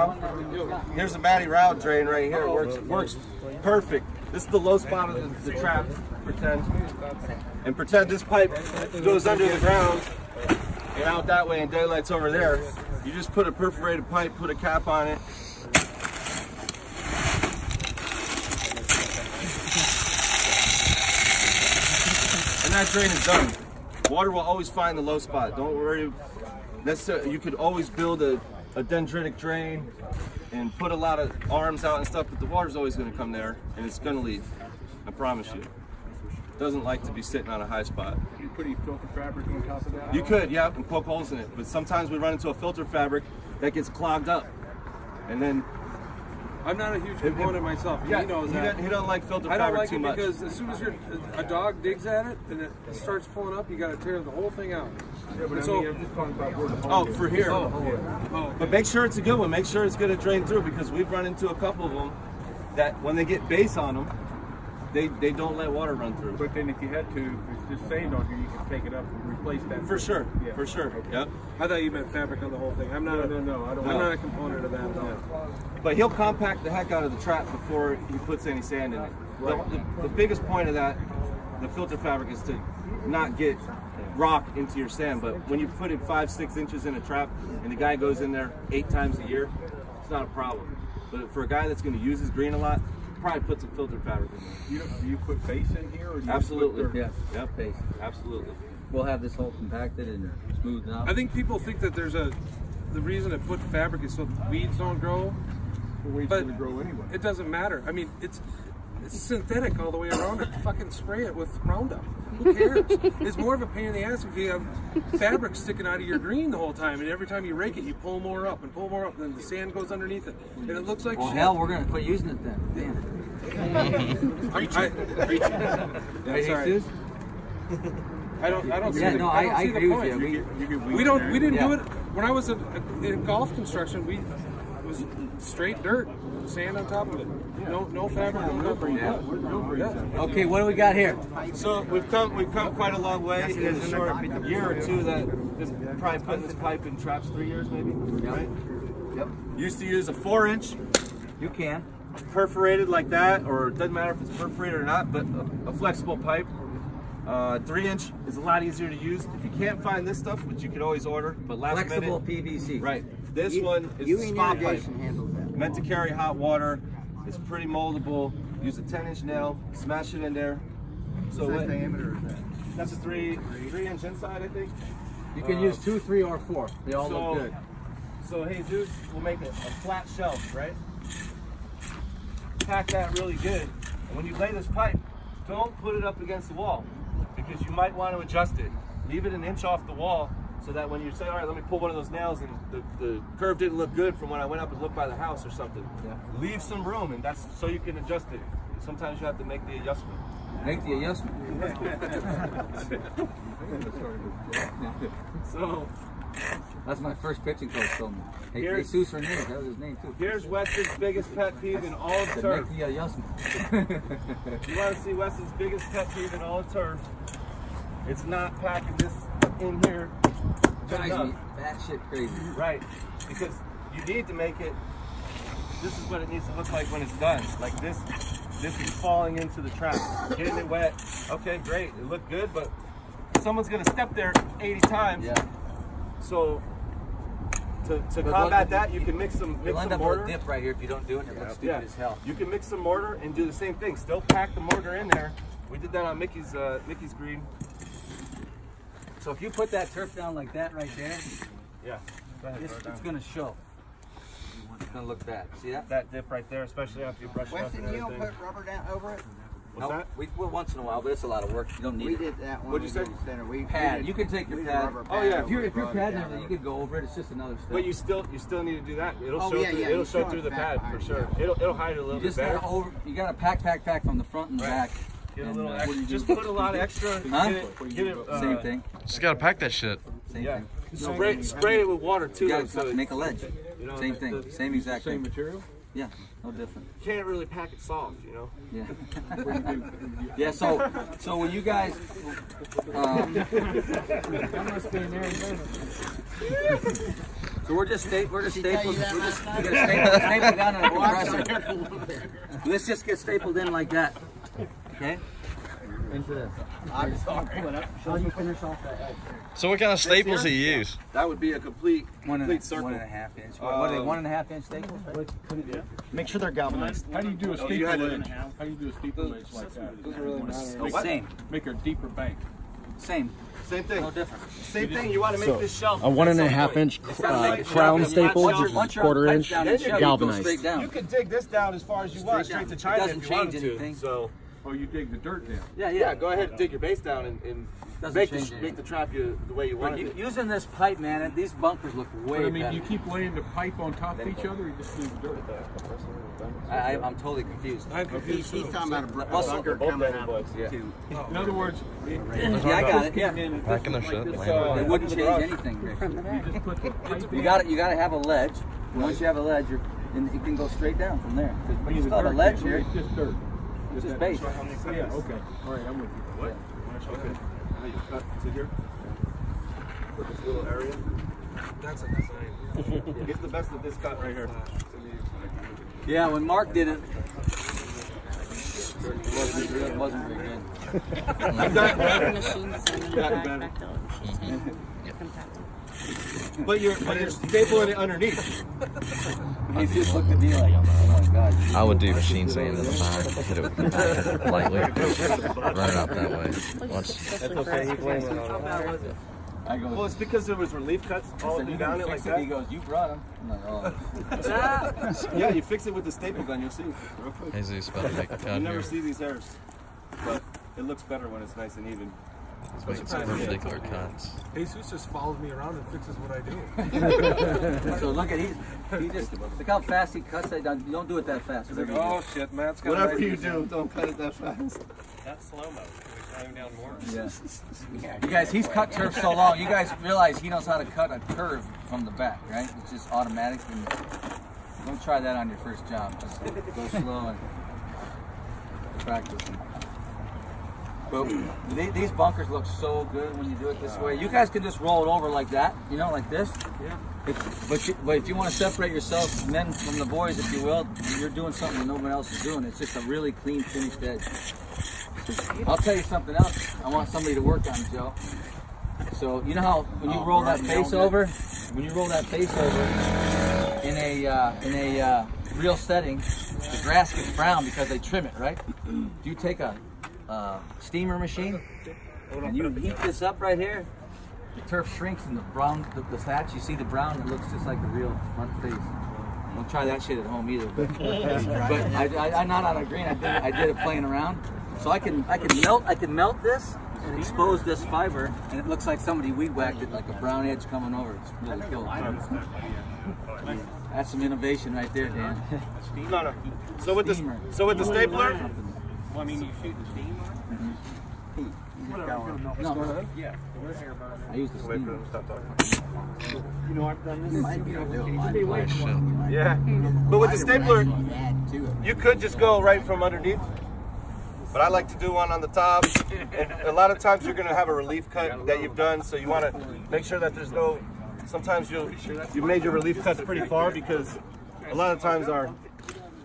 Rao. Here's a Matty Rao drain right here. It works works perfect. This is the low spot of the, the trap. Pretend and pretend this pipe goes under the ground and out that way, and daylight's over there. You just put a perforated pipe, put a cap on it. And that drain is done. Water will always find the low spot. Don't worry. Necessarily, you could always build a, a dendritic drain and put a lot of arms out and stuff, but the water's always going to come there and it's going to leave. I promise you. Doesn't like to be sitting on a high spot. You put filter fabric on top of that? You could, yeah, and poke holes in it. But sometimes we run into a filter fabric that gets clogged up. And then, I'm not a huge component myself. yeah, he knows he, that. doesn't, he doesn't like filter I don't like too it much. because as soon as you're, a dog digs at it and it starts pulling up, you got to tear the whole thing out. Yeah, but I So- mean, I'm just talking about where the oh, hole Oh, is. for here. Oh, oh But make sure it's a good one. Make sure it's going to drain through because we've run into a couple of them that when they get base on them, they, they don't let water run through. But then if you had to, if it's just sand on here, you can take it up and replace that. For sure, Yeah. for sure. Yep. I thought you meant fabric on the whole thing. I'm not. No, a, no, no, I don't I'm not a component of that at all. But he'll compact the heck out of the trap before he puts any sand in it. The, the, the biggest point of that, the filter fabric, is to not get rock into your sand. But when you put it five, six inches in a trap and the guy goes in there eight times a year, it's not a problem. But for a guy that's going to use his green a lot, probably put some filter fabric in there. You don't, do you put base in here? Or do you just put Absolutely. dirt? Yeah. Yep. Base. Absolutely. We'll have this whole compacted and smoothed out. I think people think that there's a. The reason to put fabric is so the weeds don't grow. The weeds But gonna grow anyway. It doesn't matter. I mean, it's it's synthetic all the way around it. Fucking spray it with Roundup. Who cares? it's more of a pain in the ass if you have fabric sticking out of your green the whole time, and every time you rake it, you pull more up and pull more up, and then the sand goes underneath it, and it looks like well, shit. hell, we're gonna quit using it then. Damn. I, Right, sorry. Jesus? I don't. I don't see Yeah, the, no, I, don't I, I see the agree with point. you. We, You can We don't. there. We didn't do it when I was in, in golf construction. We it was straight dirt, sand on top of it. No, no fabric, no nothing. Yeah. okay, what do we got here? So we've come we've come quite a long way in a short year or two. That this probably putting this pipe in traps three years maybe. Right. Yep. Used to use a four inch You can. perforated like that, or it doesn't matter if it's perforated or not, but a, a flexible pipe. Uh, three inch is a lot easier to use. If you can't find this stuff, which you could always order, but last Flexible minute, PVC. right? This You- one is you a and spa pipe, that. meant to carry hot water. It's pretty moldable. Use a 10 inch nail, smash it in there. So What what, diameter is that? that's a three three inch inside, I think. You can use um, two, three, or four. They all So- look good. So Jesus will make a, a flat shelf, right? Pack that really good. And when you lay this pipe, don't put it up against the wall because you might want to adjust it. Leave it an inch off the wall so that when you say, all right, let me pull one of those nails and the, the curve didn't look good from when I went up and looked by the house or something. Yeah. Leave some room and that's so you can adjust it. Sometimes you have to make the adjustment. Make the adjustment. So That's my first pitching coach told me. Hey, Here- Jesus Hernandez, that was his name too. here's Wes's biggest pet peeve in all of turf. make the adjustment. You want to see Wes's biggest pet peeve in all of turf? It's not packing this in here. Drives enough. me that shit crazy. Right. Because you need to make it, this is what it needs to look like when it's done. Like this, this is falling into the trap. Getting it wet, okay, great, it looked good, but someone's gonna step there 80 times. Yeah. So to, to But combat look, that, you can mix some, mix some mortar. dip right here if you don't do it. It looks stupid Yeah, as hell. you can mix some mortar and do the same thing. Still pack the mortar in there. We did that on Mickey's uh, Mickey's green. So if you put that turf down like that right there, Yeah. Go ahead, it's, throw it down. it's gonna show. It's gonna look bad. See that? that dip right there, especially after you brush it up Weston, you don't put rubber down over it? What's No, that? We will once in a while, but it's a lot of work. You don't need We it. did that one. What'd you we say? did Center. We, we Pad. did- You can take your we did pad. rubber Oh, yeah, if If you're if you're it, padding down everything, you could go over it. It's just another step. But you still you still need to do that. It'll Oh, show yeah, through, yeah, it'll you show show through the pad for sure. yeah. It'll it'll hide it a little You bit just better. gotta over. You gotta pack, pack, pack from the front and Right. back. Get a little uh, extra. you Just put a lot of extra. Huh? Get it, get it, uh, Same thing. Just gotta pack that shit. Same Yeah. thing. Spray spray it with water too. You gotta so make a ledge. you know, Same thing. the- Same exact Same thing. material? Yeah. No different. you can't really pack it soft, you know. Yeah. yeah. So, so when you guys, um, so So we're just sta- we're just stapled. We're just we gotta staple, staple down on a compressor. Let's just get stapled in like that. Okay. Into this. I'm sorry. How you finish off that edge? So what kind of staples do you use? That would be a complete, One and, complete a, circle. one and a half inch. What, what are they? Um, One and a half inch staples? Make sure they're galvanized. How do you do a Oh, you had steeple to- edge? How do you do a steeple edge like that? Doesn't really matter. what? Same. Make a deeper bank. Same. Same thing. No different. Same thing. You want to make this shelf. A one and a half inch uh, crown staple, Once which is once quarter inch, down and shell, you go galvanized. straight down. You can dig this down as far as you want, Straight straight to down. China It doesn't you wanted change to. anything. So Or you dig the dirt down. Yeah, yeah, yeah. go ahead and dig your base down and, and make the make the trap you the way you want you, it. using this pipe, man, these bunkers look way But I mean, better. you keep laying the pipe on top of each other, or you just leave the dirt? I, I, I'm totally confused. I'm confused. too. Also- In other words, it- Yeah, I got it. Yeah. in Packing their shit. Uh, it wouldn't change anything, Rick. you just put the pipe You in. got You got to have a ledge. Once you have a ledge, you're, and it can go straight down from there. When you still have a ledge here, It's just dirt. It's just that- base. Yeah, okay. All right, I'm with you. Okay. Now you cut to here. Put this little area. That's a design. Get the best of this cut right here. Yeah, when Mark did it, it wasn't, it wasn't very good. I've gotten better. machines and then Gotten better. back. But you're but you're stapling it underneath. He just looked at me like, oh my god. I would do machine sand in the back, hit it with the back lightly, run it up that way. Once Especially for us. I go, Well, it's because there was relief cuts all said, up you down it like fix it? He goes, you brought him. I'm like, oh. Yeah, you fix it with the staple gun. You'll see. Jesus about to make a You never here. see these hairs, but it looks better when it's nice and even. He's making some perpendicular cuts. Jesus just follows me around and fixes what I do. So look at he, he just look how fast he cuts that down. You don't do it that fast. Whatever you do. oh shit, Matt's got Whatever you do, don't cut it that fast. That's slow mo. Down more. Yeah. yeah. You guys, he's cut turf so long. You guys realize he knows how to cut a curve from the back, right? It's just automatic. And don't try that on your first job. Just go slow and practice. But the- these bunkers look so good when you do it this way. You guys can just roll it over like that, you know, like this. Yeah. If, but, you, but if you want to separate yourself, men from the boys, if you will, you're doing something that no one else is doing. It's just a really clean, finished edge. I'll tell you something else. I want somebody to work on, Joe. So you know how when you roll that face over, when you roll that face over in a uh, in a uh, real setting, the grass gets brown because they trim it, right? If you take a uh, steamer machine and you heat this up right here, the turf shrinks and the brown, the, the thatch, you see the brown, it looks just like the real front face. Don't try that shit at home either. But, but I, I, I'm not on a green. I did, I did it playing around. So I can I can melt I can melt this and expose this fiber, and it looks like somebody weed whacked it like a brown edge coming over. It's really cool. That's some innovation right there, Dan. No, no. So with the so with the stapler, Well, I mean, you shoot the steam on No, Yeah. I use the Wait for them to stop talking. You know, I've done this. Nice shit. Yeah. But with the stapler, you could just go right from underneath. But I like to do one on the top. And a lot of times you're gonna have a relief cut that you've done, so you wanna make sure that there's no, sometimes you you made your relief cuts pretty far because a lot of times our,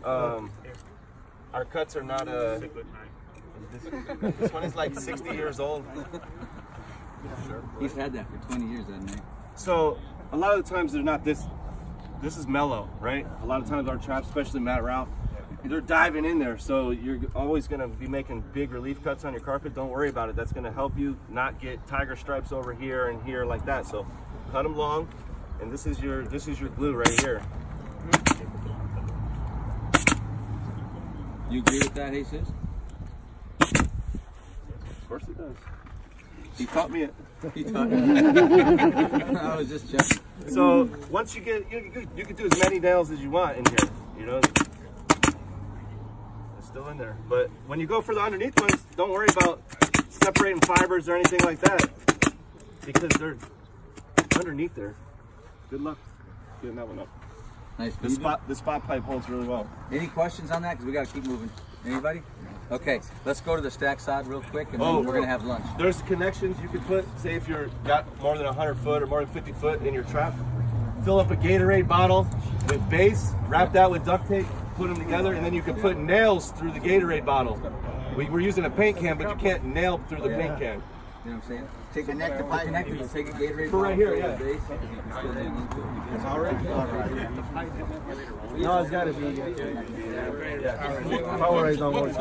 um, our cuts are not, uh, this one is like 60 years old. He's had that for 20 years, hasn't he? So a lot of the times they're not this. This is mellow, right? A lot of times our traps, especially Matt Ralph, they're diving in there. So you're always going to be making big relief cuts on your carpet. Don't worry about it. That's going to help you not get tiger stripes over here and here like that. So cut them long, and this is your this is your glue right here. You agree with that, Jesus? Of course it does. He taught me it. He taught you. I was just checking. So once you get, you, you, you can do as many nails as you want in here. You know, it's still in there. But when you go for the underneath ones, don't worry about separating fibers or anything like that because they're underneath there. Good luck getting that one up. Nice. The spot, the spa pipe holds really well. Any questions on that? Because we got to keep moving. Anybody? Okay, let's go to the stack side real quick, and then Oh. we're gonna have lunch. There's connections you could put. Say if you're got more than 100 foot or more than 50 foot in your trap, fill up a Gatorade bottle with base, wrap that with duct tape, put them together, and then you can put nails through the Gatorade bottle. We, we're using a paint can, but you can't nail through the paint can. You know what I'm saying? Take connect the pipe, connect it, take a Gatorade. For right here, yeah. fill with base, you can still nail into it. Already? No, it's gotta be. Uh, yeah. Powerade don't work.